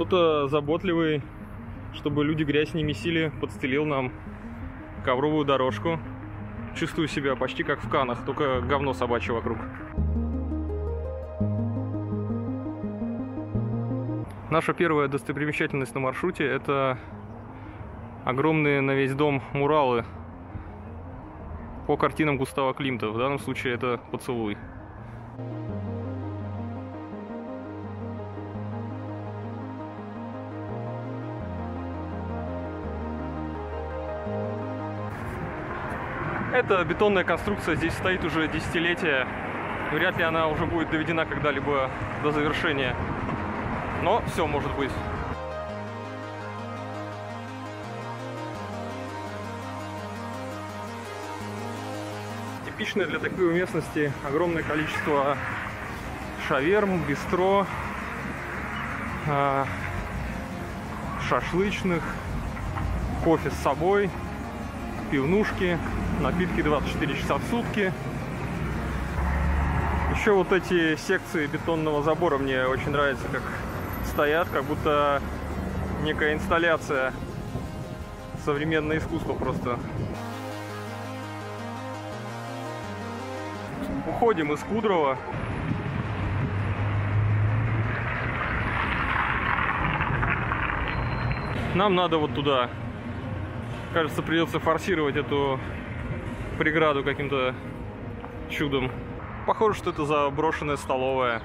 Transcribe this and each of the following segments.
Кто-то заботливый, чтобы люди грязь не месили, подстелил нам ковровую дорожку. Чувствую себя почти как в Канах, только говно собачье вокруг. Наша первая достопримечательность на маршруте – это огромные на весь дом муралы по картинам Густава Климта. В данном случае это «Поцелуй». Эта бетонная конструкция здесь стоит уже десятилетия. Вряд ли она уже будет доведена когда-либо до завершения. Но все может быть. Типичное для такой местности огромное количество шаверм, бистро, а, шашлычных, кофе с собой, пивнушки, напитки 24 часа в сутки. Еще вот эти секции бетонного забора мне очень нравится, как стоят, как будто некая инсталляция. Современное искусство просто. Уходим из Кудрова. Нам надо вот туда. Кажется, придется форсировать эту преграду каким-то чудом. Похоже, что это заброшенная столовая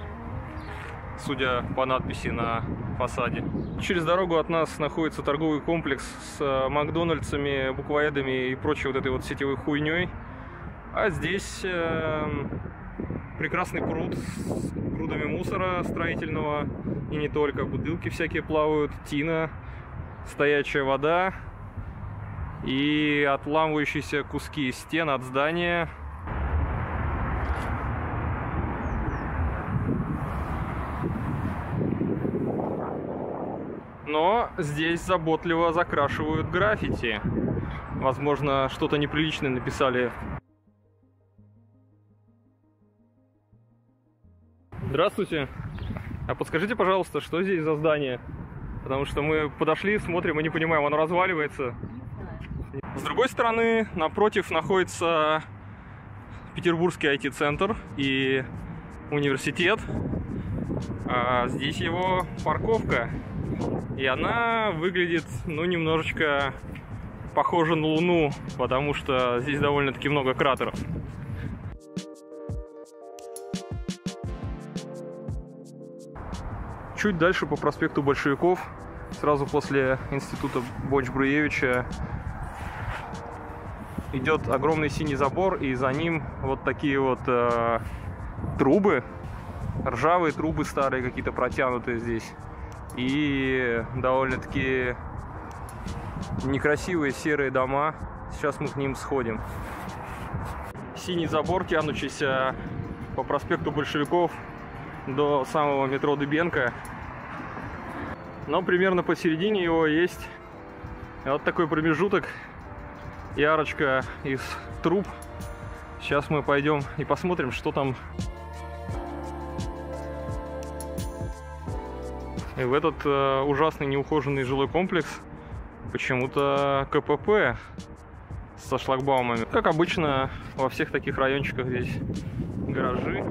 судя по надписи на фасаде. Через дорогу от нас находится торговый комплекс с э, Макдональдсами, буквоедами и прочей вот этой вот сетевой хуйней. А здесь э, прекрасный пруд с грудами мусора строительного и не только. Бутылки всякие плавают, тина, стоячая вода и отламывающиеся куски стен от здания – но здесь заботливо закрашивают граффити. Возможно, что-то неприличное написали. Здравствуйте. А подскажите, пожалуйста, что здесь за здание? Потому что мы подошли, смотрим и не понимаем, оно разваливается. С другой стороны, напротив находится Петербургский IT-центр и университет. А здесь его парковка. И она выглядит, ну, немножечко похожа на Луну, потому что здесь довольно-таки много кратеров. Чуть дальше по проспекту Большевиков, сразу после института Боч-Бруевича, идет огромный синий забор, и за ним вот такие вот э, трубы, ржавые трубы старые какие-то протянутые здесь и довольно-таки некрасивые серые дома. Сейчас мы к ним сходим. Синий забор, тянущийся по проспекту Большевиков до самого метро Дыбенко. Но примерно посередине его есть вот такой промежуток и арочка из труб. Сейчас мы пойдем и посмотрим, что там И в этот э, ужасный неухоженный жилой комплекс почему-то КПП со шлагбаумами. Как обычно во всех таких райончиках здесь гаражи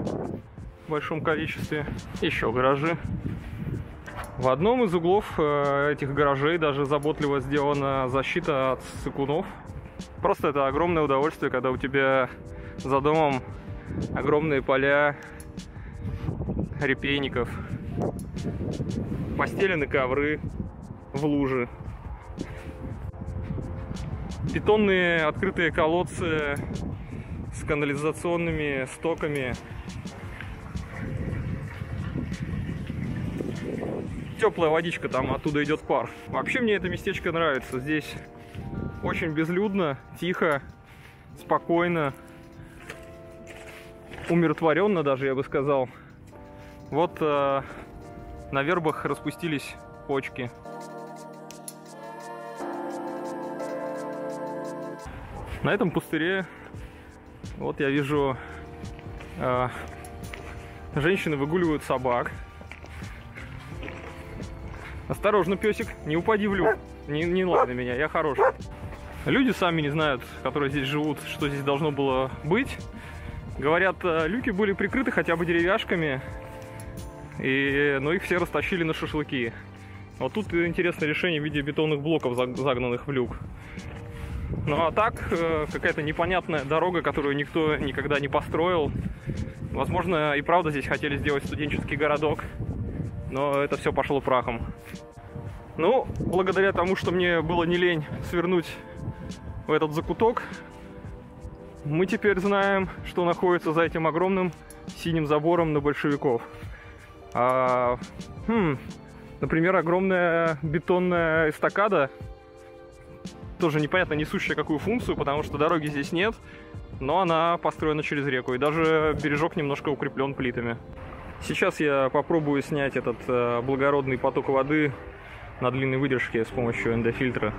в большом количестве, еще гаражи. В одном из углов э, этих гаражей даже заботливо сделана защита от сыкунов. Просто это огромное удовольствие, когда у тебя за домом огромные поля репейников, постелены ковры в луже, бетонные открытые колодцы с канализационными стоками, теплая водичка, там оттуда идет пар. Вообще мне это местечко нравится. Здесь очень безлюдно, тихо, спокойно, умиротворенно даже, я бы сказал. Вот э, на вербах распустились почки. На этом пустыре вот я вижу э, женщины выгуливают собак. Осторожно, песик, не упади в люк. Не, не лай на меня, я хороший. Люди сами не знают, которые здесь живут, что здесь должно было быть. Говорят, э, люки были прикрыты хотя бы деревяшками, и, но их все растащили на шашлыки. Вот тут интересное решение в виде бетонных блоков, загнанных в люк. Ну а так, э, какая-то непонятная дорога, которую никто никогда не построил. Возможно, и правда здесь хотели сделать студенческий городок, но это все пошло прахом. Ну, благодаря тому, что мне было не лень свернуть в этот закуток, мы теперь знаем, что находится за этим огромным синим забором на большевиков. А, хм, например, огромная бетонная эстакада, тоже непонятно несущая какую функцию, потому что дороги здесь нет, но она построена через реку, и даже бережок немножко укреплен плитами. Сейчас я попробую снять этот э, благородный поток воды на длинной выдержке с помощью эндофильтра.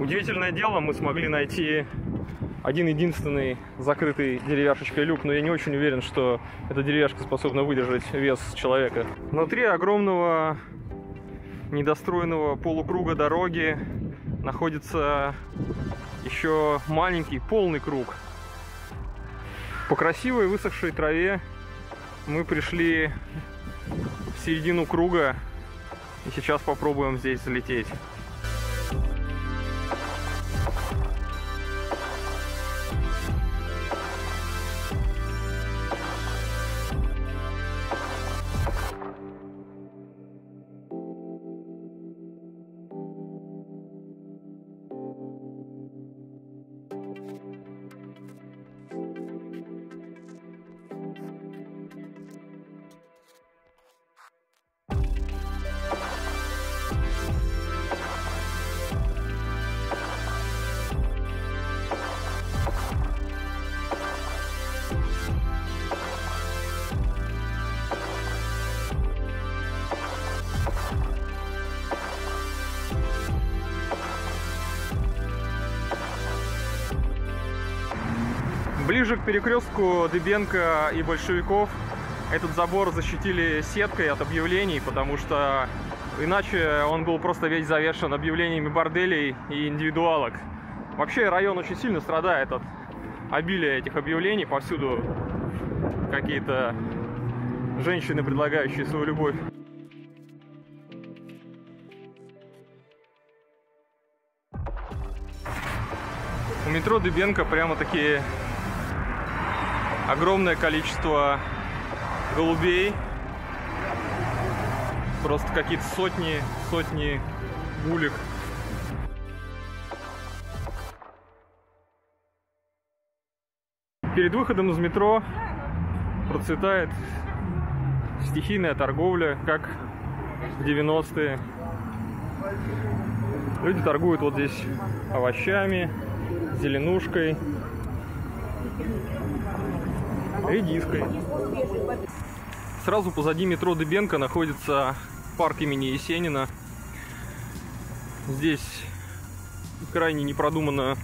Удивительное дело, мы смогли найти один единственный закрытый деревяшечкой люк, но я не очень уверен, что эта деревяшка способна выдержать вес человека. Внутри огромного недостроенного полукруга дороги находится еще маленький полный круг. По красивой высохшей траве мы пришли в середину круга и сейчас попробуем здесь залететь. Ближе к перекрестку Дыбенко и большевиков этот забор защитили сеткой от объявлений, потому что иначе он был просто весь завершен объявлениями борделей и индивидуалок. Вообще район очень сильно страдает от обилия этих объявлений, повсюду какие-то женщины, предлагающие свою любовь. У метро Дыбенко прямо такие огромное количество голубей. Просто какие-то сотни, сотни гулек. Перед выходом из метро процветает стихийная торговля, как в 90-е. Люди торгуют вот здесь овощами, зеленушкой, редиской. Сразу позади метро Дыбенко находится парк имени Есенина. Здесь крайне непродуманно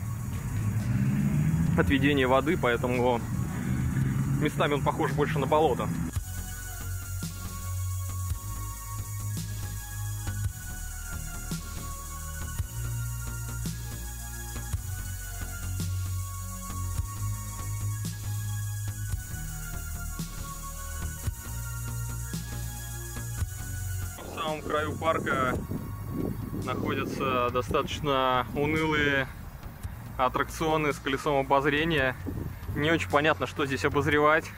отведение воды, поэтому местами он похож больше на болото. Самом краю парка находятся достаточно унылые аттракционы с колесом обозрения. Не очень понятно, что здесь обозревать.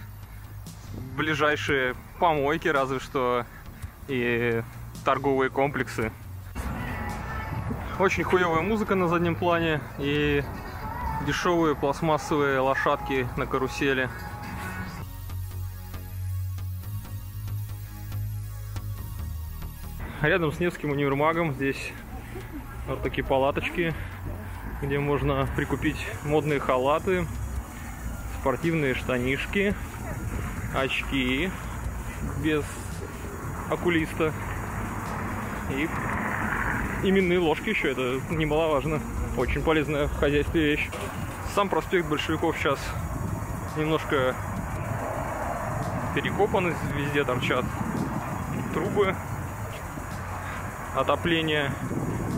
Ближайшие помойки разве что и торговые комплексы. Очень хуевая музыка на заднем плане и дешевые пластмассовые лошадки на карусели. Рядом с Невским универмагом здесь вот такие палаточки, где можно прикупить модные халаты, спортивные штанишки, очки без окулиста, И именные ложки еще, это немаловажно. Очень полезная в хозяйстве вещь. Сам проспект Большевиков сейчас немножко перекопан, везде торчат трубы отопления.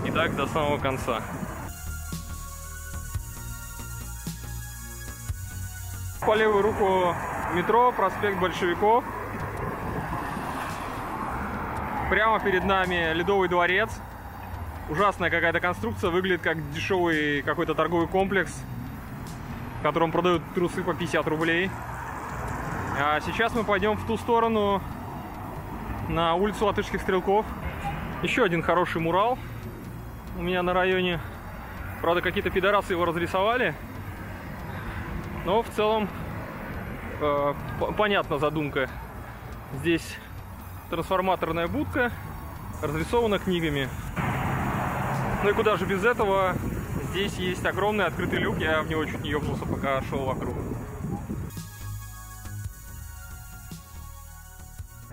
И так до самого конца. По левую руку метро, проспект Большевиков. Прямо перед нами Ледовый дворец. Ужасная какая-то конструкция, выглядит как дешевый какой-то торговый комплекс, в котором продают трусы по 50 рублей. А сейчас мы пойдем в ту сторону, на улицу Латышских Стрелков. Еще один хороший мурал у меня на районе. Правда, какие-то пидорасы его разрисовали. Но в целом э, понятна задумка. Здесь трансформаторная будка, разрисована книгами. Ну и куда же без этого? Здесь есть огромный открытый люк, я в него чуть не ёбнулся, пока шел вокруг.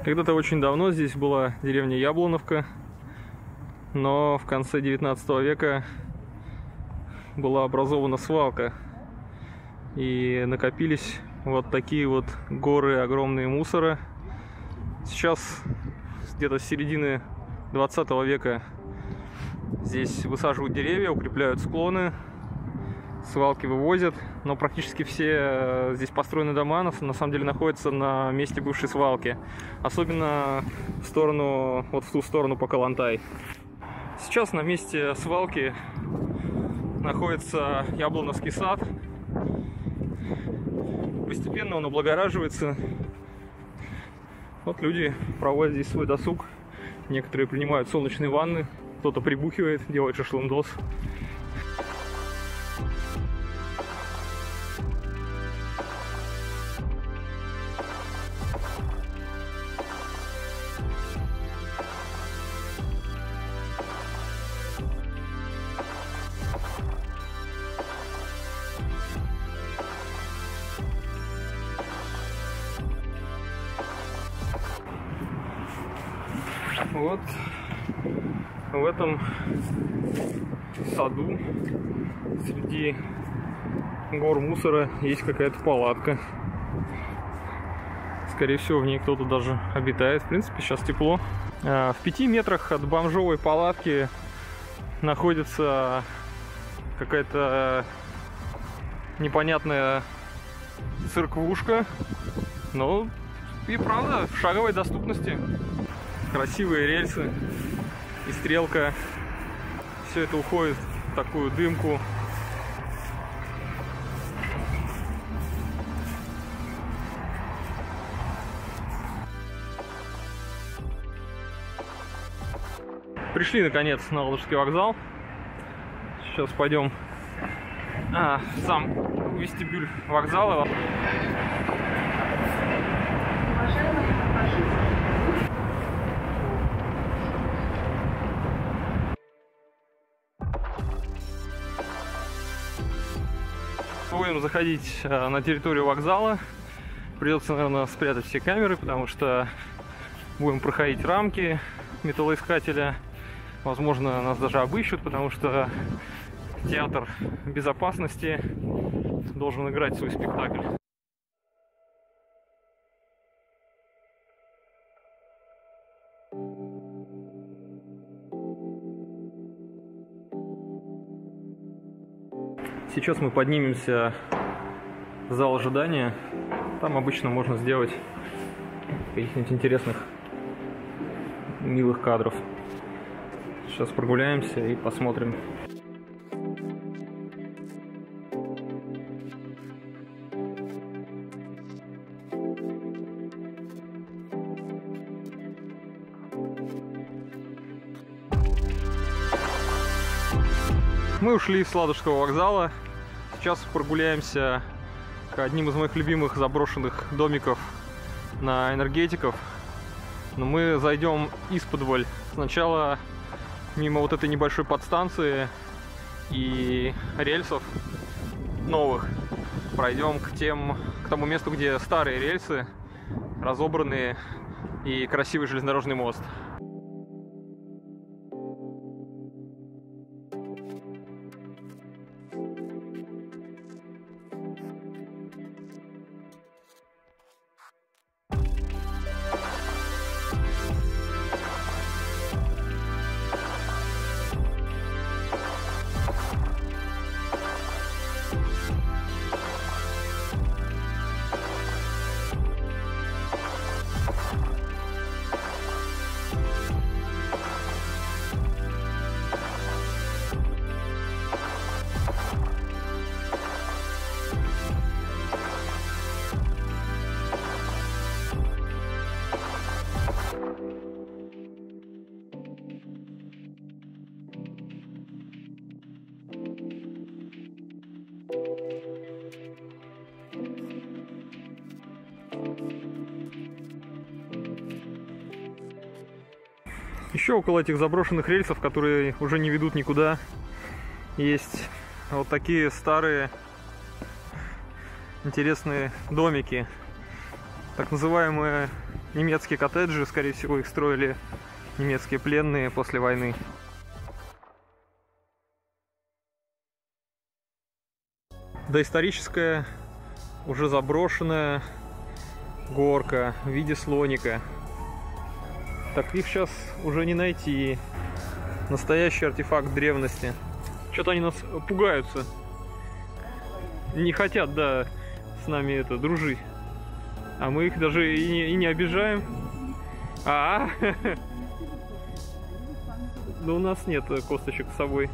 Когда-то очень давно здесь была деревня Яблоновка, но в конце 19 века была образована свалка. И накопились вот такие вот горы огромные мусора. Сейчас где-то с середины 20 века здесь высаживают деревья, укрепляют склоны, свалки вывозят, но практически все э, здесь построенные дома на самом деле находятся на месте бывшей свалки. Особенно в сторону, вот в ту сторону по Калантай. Сейчас на месте свалки находится Яблоновский сад. Постепенно он облагораживается. Вот люди проводят здесь свой досуг. Некоторые принимают солнечные ванны, кто-то прибухивает, делает шашлындос. Вот в этом саду среди гор мусора есть какая-то палатка. Скорее всего, в ней кто-то даже обитает. В принципе, сейчас тепло. А, в пяти метрах от бомжовой палатки находится какая-то непонятная церквушка. Но и правда в шаговой доступности красивые рельсы и стрелка. Все это уходит в такую дымку. Пришли наконец на Ладожский вокзал. Сейчас пойдем а, сам вестибюль вокзала. Будем заходить э, на территорию вокзала. Придется, наверное, спрятать все камеры, потому что будем проходить рамки металлоискателя. Возможно, нас даже обыщут, потому что театр безопасности должен играть свой спектакль. Сейчас мы поднимемся в зал ожидания. Там обычно можно сделать каких-нибудь интересных, милых кадров. Сейчас прогуляемся и посмотрим. Ушли с Ладожского вокзала. Сейчас прогуляемся к одним из моих любимых заброшенных домиков на энергетиков. Но мы зайдем из-под Сначала мимо вот этой небольшой подстанции и рельсов новых пройдем к тем к тому месту, где старые рельсы, разобранные и красивый железнодорожный мост. Еще около этих заброшенных рельсов, которые уже не ведут никуда, есть вот такие старые интересные домики. Так называемые немецкие коттеджи, скорее всего, их строили немецкие пленные после войны. Доисторическая, уже заброшенная горка в виде слоника. Таких сейчас уже не найти. Настоящий артефакт древности. Что-то они нас пугаются. Не хотят, да, с нами это дружить. А мы их даже и не, и не обижаем. А, -а, -а. Да у нас нет косточек с собой.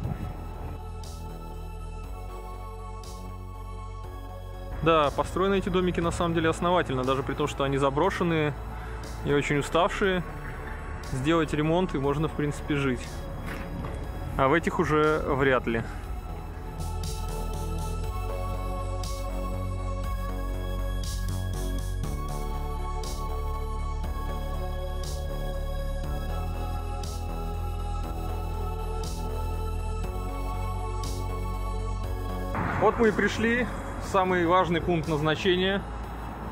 Да, построены эти домики на самом деле основательно, даже при том, что они заброшенные и очень уставшие. Сделать ремонт и можно, в принципе, жить. А в этих уже вряд ли. Вот мы и пришли самый важный пункт назначения.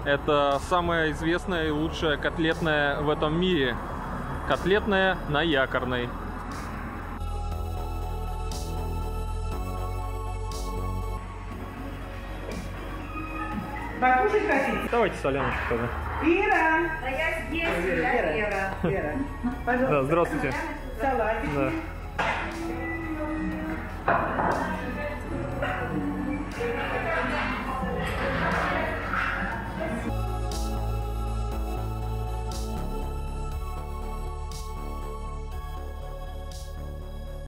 Это самая известная и лучшая котлетная в этом мире. Котлетная на якорной. Покушать хотите? Давайте соляночку тогда. Ира! Да я здесь, Вера, я Вера, Вера. Вера. Да, Пожалуйста. здравствуйте. Салатики. Да.